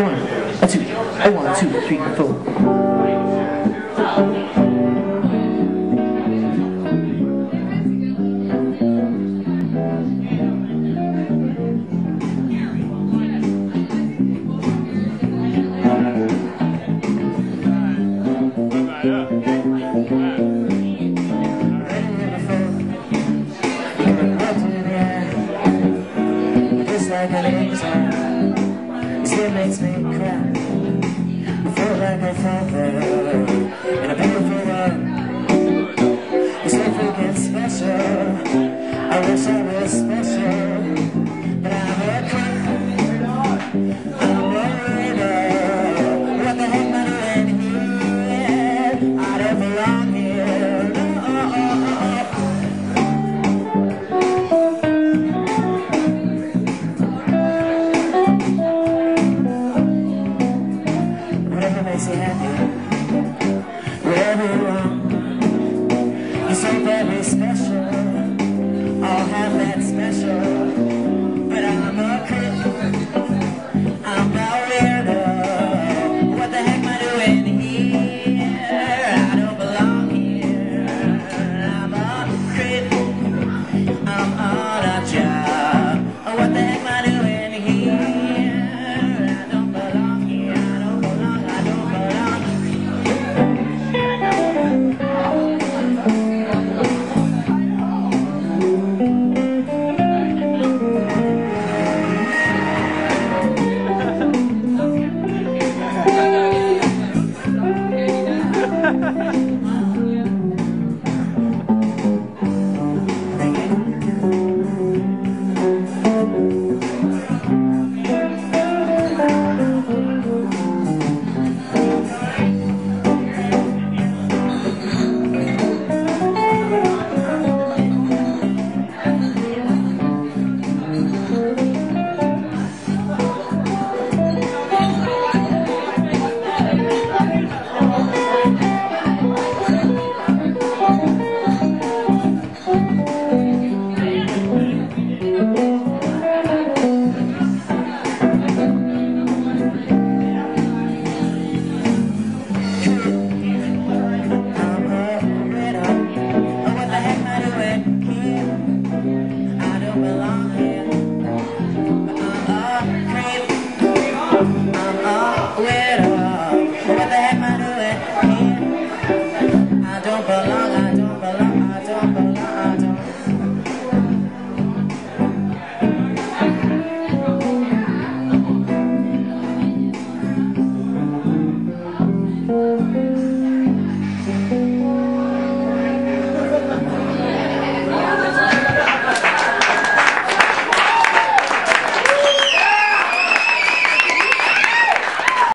A one, a two, a one, two, three, four. Angel, still makes me cry. Feel like a father makes you happy. Everyone, you're so very special. I'll have that special. Well,